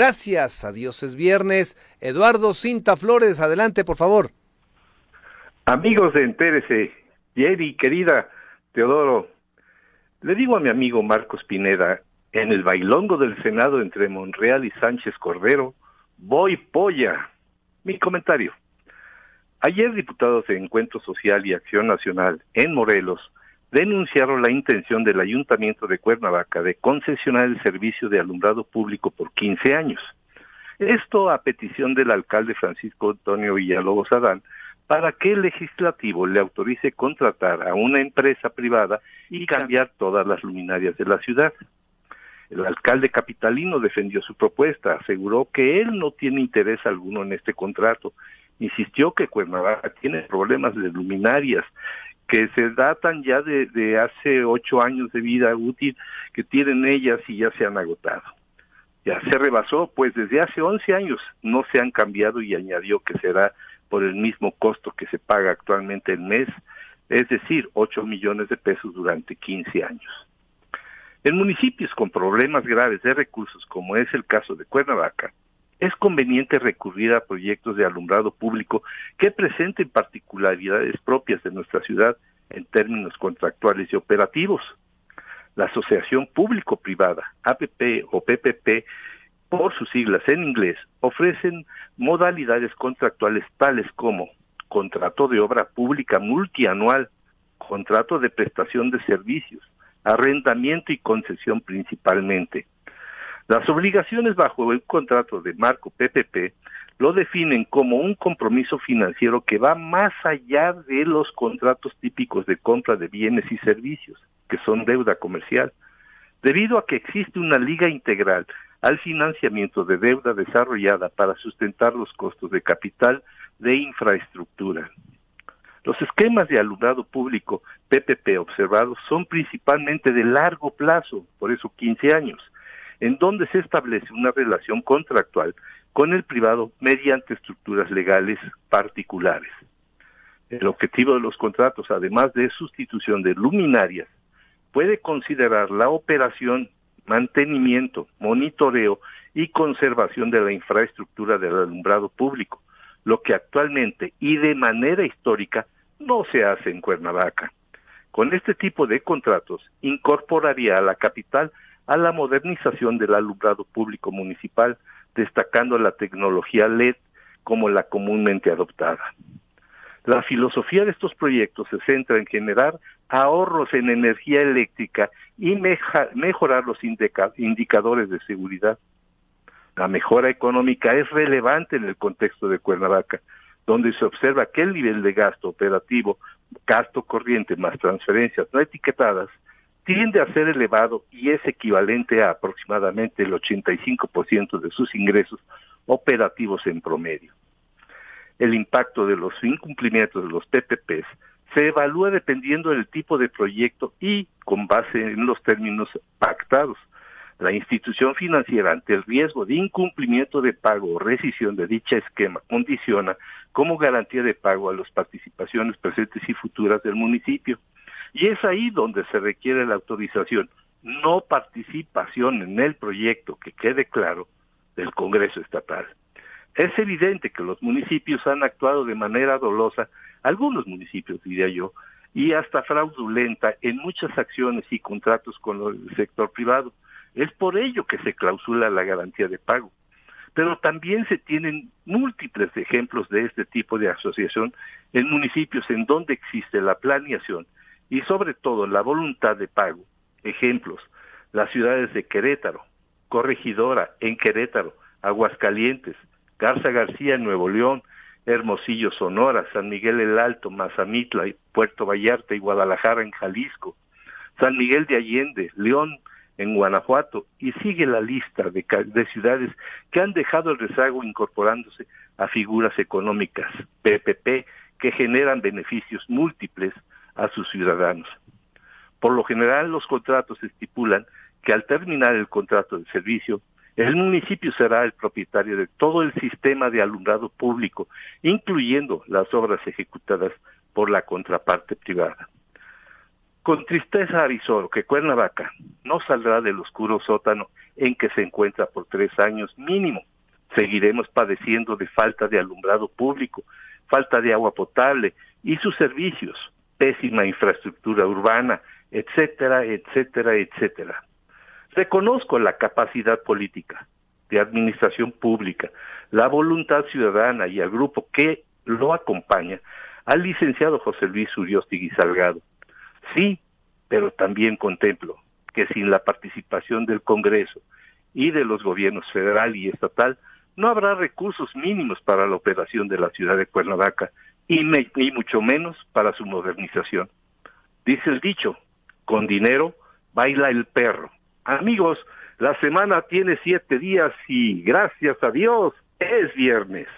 Gracias, adiós es viernes. Eduardo Cinta Flores, adelante, por favor. Amigos de Entérese, Jerry, querida Teodoro, le digo a mi amigo Marcos Pineda, en el bailongo del Senado entre Monreal y Sánchez Cordero, voy polla. Mi comentario. Ayer diputados de Encuentro Social y Acción Nacional en Morelos denunciaron la intención del Ayuntamiento de Cuernavaca de concesionar el servicio de alumbrado público por 15 años. Esto a petición del alcalde Francisco Antonio Villalobos Adán, para que el legislativo le autorice contratar a una empresa privada y cambiar todas las luminarias de la ciudad. El alcalde capitalino defendió su propuesta, aseguró que él no tiene interés alguno en este contrato, insistió que Cuernavaca tiene problemas de luminarias que se datan ya de, hace ocho años de vida útil que tienen ellas y ya se han agotado. Ya se rebasó, pues desde hace once años no se han cambiado y añadió que será por el mismo costo que se paga actualmente el mes, es decir, ocho millones de pesos durante 15 años. En municipios con problemas graves de recursos, como es el caso de Cuernavaca, es conveniente recurrir a proyectos de alumbrado público que presenten particularidades propias de nuestra ciudad en términos contractuales y operativos. La Asociación Público-Privada, APP o PPP, por sus siglas en inglés, ofrecen modalidades contractuales tales como contrato de obra pública multianual, contrato de prestación de servicios, arrendamiento y concesión principalmente, las obligaciones bajo el contrato de marco PPP lo definen como un compromiso financiero que va más allá de los contratos típicos de compra de bienes y servicios, que son deuda comercial, debido a que existe una liga integral al financiamiento de deuda desarrollada para sustentar los costos de capital de infraestructura. Los esquemas de alumbrado público PPP observados son principalmente de largo plazo, por eso 15 años, en donde se establece una relación contractual con el privado mediante estructuras legales particulares. El objetivo de los contratos, además de sustitución de luminarias, puede considerar la operación, mantenimiento, monitoreo y conservación de la infraestructura del alumbrado público, lo que actualmente y de manera histórica no se hace en Cuernavaca. Con este tipo de contratos incorporaría a la capital a la modernización del alumbrado público municipal, destacando la tecnología LED como la comúnmente adoptada. La filosofía de estos proyectos se centra en generar ahorros en energía eléctrica y mejorar los indicadores de seguridad. La mejora económica es relevante en el contexto de Cuernavaca, donde se observa que el nivel de gasto operativo, gasto corriente más transferencias no etiquetadas, tiende a ser elevado y es equivalente a aproximadamente el 85% de sus ingresos operativos en promedio. El impacto de los incumplimientos de los PPPs se evalúa dependiendo del tipo de proyecto y con base en los términos pactados. La institución financiera ante el riesgo de incumplimiento de pago o rescisión de dicha esquema condiciona como garantía de pago a las participaciones presentes y futuras del municipio y es ahí donde se requiere la autorización, no participación en el proyecto, que quede claro, del Congreso Estatal. Es evidente que los municipios han actuado de manera dolosa, algunos municipios diría yo, y hasta fraudulenta en muchas acciones y contratos con el sector privado. Es por ello que se clausula la garantía de pago. Pero también se tienen múltiples ejemplos de este tipo de asociación en municipios en donde existe la planeación y sobre todo la voluntad de pago. Ejemplos, las ciudades de Querétaro, Corregidora en Querétaro, Aguascalientes, Garza García en Nuevo León, Hermosillo, Sonora, San Miguel el Alto, Mazamitla, Puerto Vallarta y Guadalajara en Jalisco, San Miguel de Allende, León en Guanajuato y sigue la lista de, de ciudades que han dejado el rezago incorporándose a figuras económicas, PPP, que generan beneficios múltiples a sus ciudadanos. Por lo general, los contratos estipulan que al terminar el contrato de servicio, el municipio será el propietario de todo el sistema de alumbrado público, incluyendo las obras ejecutadas por la contraparte privada. Con tristeza avisó que Cuernavaca no saldrá del oscuro sótano en que se encuentra por tres años mínimo. Seguiremos padeciendo de falta de alumbrado público, falta de agua potable y sus servicios, pésima infraestructura urbana, etcétera, etcétera, etcétera. Reconozco la capacidad política de administración pública, la voluntad ciudadana y al grupo que lo acompaña al licenciado José Luis Uriostigui Salgado. Sí, pero también contemplo que sin la participación del Congreso y de los gobiernos federal y estatal, no habrá recursos mínimos para la operación de la ciudad de Cuernavaca y, mucho menos para su modernización. Dice el dicho, con dinero baila el perro. Amigos, la semana tiene siete días y gracias a Dios es viernes.